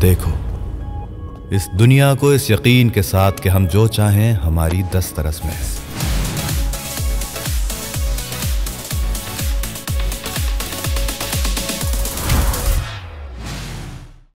देखो, इस दुनिया को इस यकीन के साथ कि हम जो चाहें हमारी दस्तरस में है।